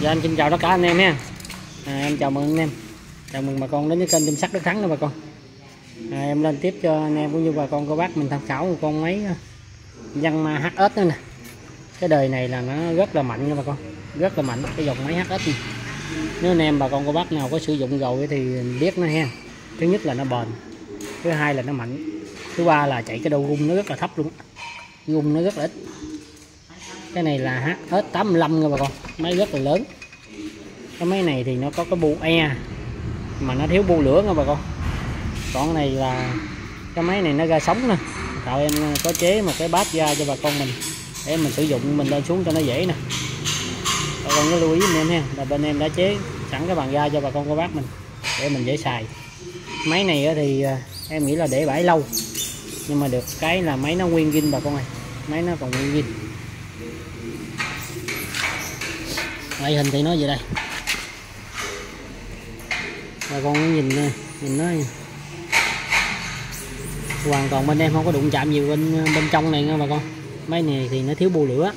Dạ em xin chào tất cả anh em nha. À, Em chào mừng anh em. Chào mừng bà con đến với kênh chăm sóc đất thắng nha bà con. À, Em lên tiếp cho anh em cũng như bà con cô bác mình tham khảo một con máy à, dân ma HS nữa nè. Cái đời này là nó rất là mạnh nha bà con. Rất là mạnh cái dòng máy HS này. Nếu anh em bà con cô bác nào có sử dụng rồi thì biết nó ha Thứ nhất là nó bền Thứ hai là nó mạnh Thứ ba là chạy cái đầu gung nó rất là thấp luôn Gung nó rất là ít cái này là hết 85 nha bà con. Máy rất là lớn. Cái máy này thì nó có cái bu e mà nó thiếu bu lửa nha bà con. Còn cái này là cái máy này nó ra sống nè. Tạo em à, có chế một cái bát ra cho bà con mình. Để mình sử dụng mình lên xuống cho nó dễ nè. Bà con có lưu ý anh em nha, là bên em đã chế sẵn cái bàn ra cho bà con cô bác mình. Để mình dễ xài. Máy này thì à, em nghĩ là để bãi lâu. Nhưng mà được cái là máy nó nguyên zin bà con ơi. Máy nó còn nguyên zin. Ngoại hình thì nó vậy đây. Bà con nhìn nhìn nó hoàn toàn bên em không có đụng chạm gì bên bên trong này nha bà con. Máy này thì nó thiếu bù lửa.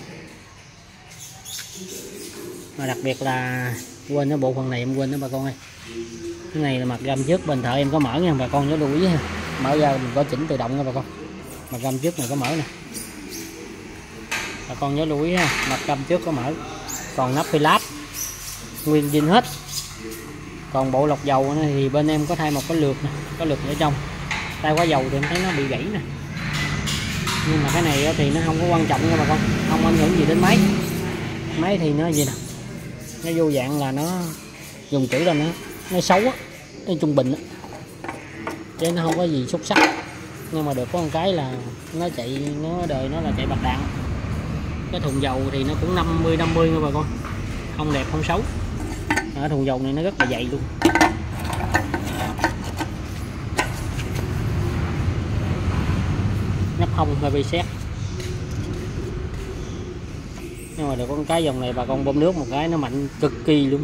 Và đặc biệt là quên cái bộ phận này, em quên đó bà con ơi. Cái này là mặt gầm trước, bên thợ em có mở nha, bà con nhớ lưu ý ha. Mở ra mình có chỉnh tự động nha bà con. Mặt gầm trước này có mở nè. Bà con nhớ lưu ý ha, mặt gầm trước có mở còn nắp lát, nguyên zin hết. Còn bộ lọc dầu thì bên em có thay một cái lượt nè, có lượt ở trong. Tay quá dầu thì em thấy nó bị gãy nè. Nhưng mà cái này thì nó không có quan trọng nha bà con, không ảnh hưởng gì đến máy. Máy thì nó gì nè, nó vô dạng là nó, dùng chữ là nó nó xấu á, nó trung bình á. Chứ nó không có gì xuất sắc. Nhưng mà được có một cái là nó chạy, nó đời nó là chạy bạc đạn cái thùng dầu thì nó cũng 50 50 nha bà con. Không đẹp, không xấu. Ở thùng dầu này nó rất là dày luôn. Nắp hông hơi bị xét nhưng mà được con cái dòng này bà con bơm nước một cái nó mạnh cực kỳ luôn.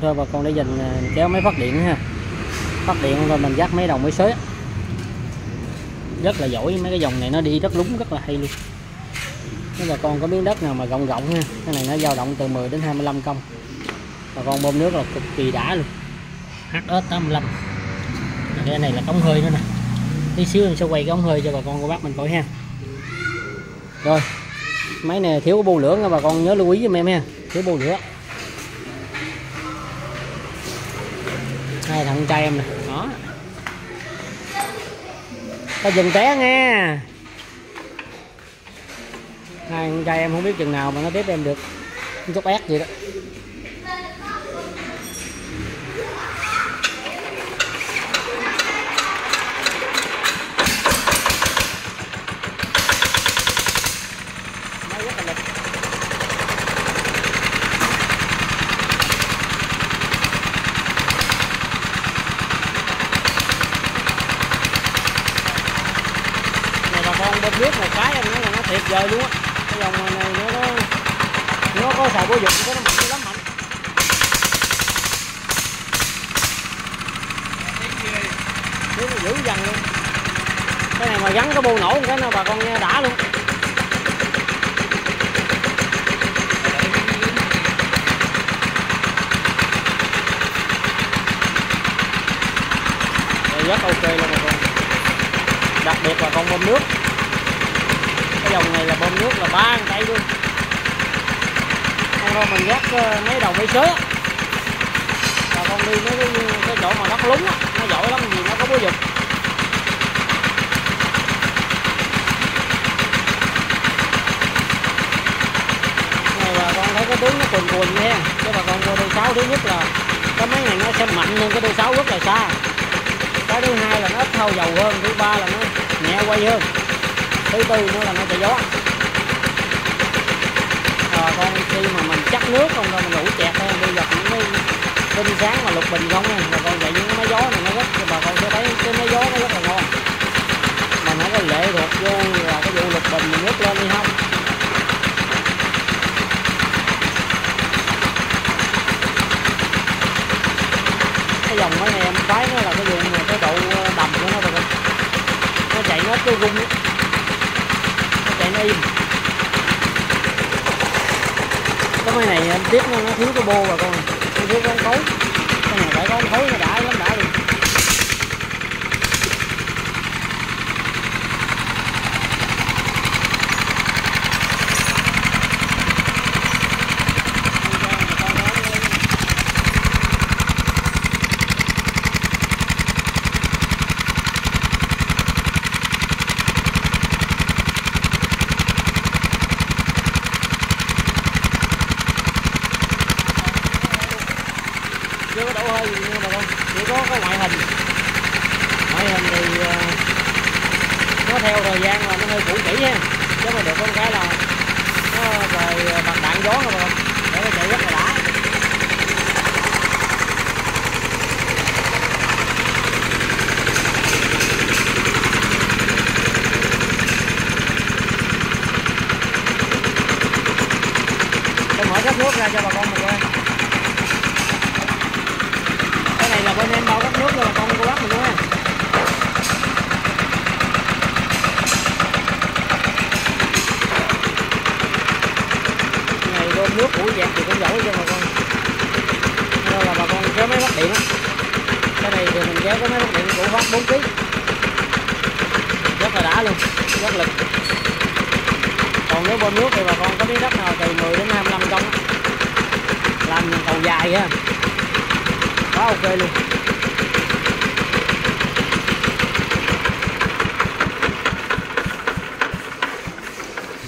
Thôi bà con để dành à, kéo máy phát điện ha. Phát điện rồi mình dắt mấy đồng mới xới. Rất là giỏi, mấy cái dòng này nó đi rất lúng rất là hay luôn nếu bà con có miếng đất nào mà rộng rộng ha cái này nó dao động từ 10 đến 25 công. Bà con bơm nước là cực kỳ đã luôn. HS85 cái này là cống hơi nữa nè. Tí xíu mình sẽ quay cái ống hơi cho bà con cô bác mình coi ha. Rồi máy này thiếu cái bu lửa nha bà con nhớ lưu ý giùm em ha. Thiếu bu lửa. Hai thằng trai em nè. Đó. Có dừng té nghe hai con trai em không biết chừng nào mà nó tiếp em được. Chút ép gì đó. Con bơm một cái em nói là nó thiệt vời luôn á cái dòng này nó nó, nó có xài vô dụng cái nó mạnh lắm mạnh tiếng nó dữ dằn luôn cái này mà gắn cái bô nổ cái nó bà con nghe đã luôn rất ok luôn bà con đặc biệt là con bơm nước dòng này là bơm nước là ba cây luôn. Không thôi mình gác ờ, mấy đầu mấy sới và con đi mấy cái, cái chỗ mà đất lúng á nó giỏi lắm vì nó có bố dục này là con thấy cái tướng nó cuồn cuồn nha chứ bà con vô đôi sáu thứ nhất là cái máy này nó sẽ mạnh hơn cái đôi sáu rất là xa. Cái thứ hai là nó ít thâu dầu hơn thứ ba là nó nhẹ quay hơn thứ tư nữa là nó chạy gió. À, con khi mà mình chắc nước không thôi mình ngủ chẹt thôi bây giờ những cái tinh sáng mà lục bình không rồi con chạy những cái máy gió này nó rất bà con sẽ thấy cái máy gió nó rất là ngon. Mà nó có lệ thuộc vô là cái vụ lục bình mình nước lên đi không. Cái dòng máy này em khoái nó là cái cái độ đầm của nó bà con nó chạy nó cái rung nó chạy nó im có cái tiếp nó, nó thiếu cái bô bà con. Nó thiếu cái ống khối cái này phải có ống khối nó đã lắm đã luôn chưa có đổ hơi gì nha bà con chỉ có cái ngoại hình ngoại hình thì ờ, nó theo thời gian là nó hơi cũ kỹ ha chứ mà được con cái là nó rồi bằng đạn gió rồi mà để nó chạy rất là đã. Tôi mở các nước ra cho bà con một coi cái này là bên em bao các nước cho bà con cô bác mình luôn ha Bơm nước của dẹt thì cũng giỏi cho bà con nên là bà con kéo máy bắt điện á. Cái này thì mình kéo cái máy bắt điện của phát 4 kg rất là đã luôn, rất lực còn nếu bơm nước thì bà con có miếng đất nào từ 10 đến 25 công làm còn dài á. Quá ok luôn.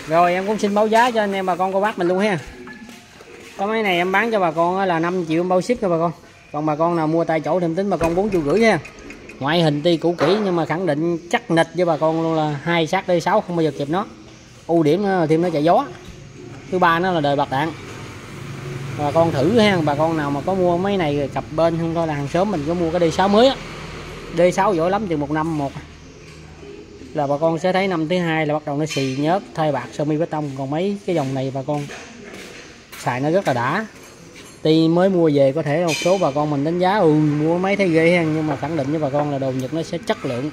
Rồi, em cũng xin báo giá cho anh em, bà con, cô bác mình luôn ha có máy này em bán cho bà con là 5 triệu bao ship cho bà con. Còn bà con nào mua tại chỗ thì em tính bà con 4 triệu rưỡi nha. Ngoại hình tuy cũ kỹ nhưng mà khẳng định chắc nịch với bà con luôn là hai sát d 6 không bao giờ kịp nó. Ưu điểm nó là thêm nó chạy gió. Thứ ba nó là đời bạc đạn bà con thử ha, bà con nào mà có mua mấy này rồi cặp bên, không thôi là hàng sớm mình có mua cái D6 mới á. D6 giỏi lắm từ một năm một. Là bà con sẽ thấy năm thứ hai là bắt đầu nó xì nhớt, thay bạc sơ mi bê tông. Còn mấy cái dòng này bà con xài nó rất là đã. Tuy mới mua về có thể một số bà con mình đánh giá ừ mua mấy thấy ghê ha, nhưng mà khẳng định với bà con là đồ nhật nó sẽ chất lượng.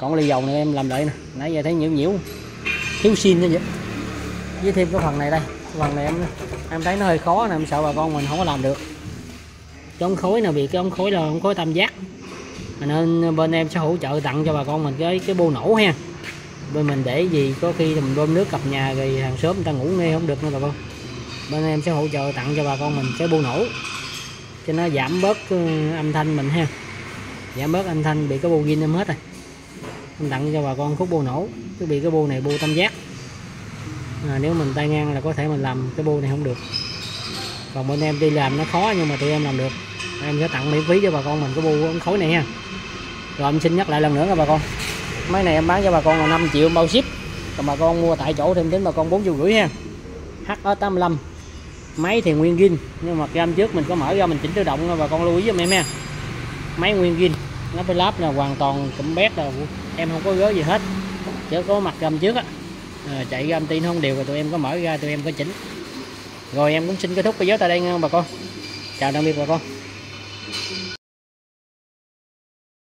Còn ly dầu này em làm lại nè, nãy giờ thấy nhiễu nhiễu. Thiếu xin như vậy. Với thêm cái phần này đây phần này em em thấy nó hơi khó nè, em sợ bà con mình không có làm được. Cái ống khối nào bị cái ống khối là ống khối tam giác. Nên bên em sẽ hỗ trợ tặng cho bà con mình cái cái bô nổ ha. Bên mình để gì, có khi mình bơm nước cặp nhà rồi hàng xóm người ta ngủ nghe không được nữa bà con bên em sẽ hỗ trợ tặng cho bà con mình cái bu nổ. Cho nó giảm bớt ừ, âm thanh mình ha. Giảm bớt âm thanh bị cái bu ghim em hết rồi. Em tặng cho bà con khúc bu nổ. Cứ bị cái bu này bu tam giác. À, nếu mình tay ngang là có thể mình làm cái bu này không được. Còn bên em đi làm nó khó nhưng mà tụi em làm được. Em sẽ tặng miễn phí cho bà con mình cái bu ống khối này ha. Rồi em xin nhắc lại lần nữa nha bà con. Máy này em bán cho bà con là 5 triệu bao ship. Còn bà con mua tại chỗ thêm đến bà con bốn triệu rưỡi ha. HO85 máy thì nguyên zin nhưng mà cam trước mình có mở ra mình chỉnh tự động và con lưu ý giùm em nha, máy nguyên zin nó phải lắp là hoàn toàn cũng bét là em không có gớ gì hết. Chỉ có mặt gầm trước á. À, chạy ram tin không đều rồi tụi em có mở ra tụi em có chỉnh. Rồi em cũng xin kết thúc video tại đây nha bà con. Chào tạm biệt bà con.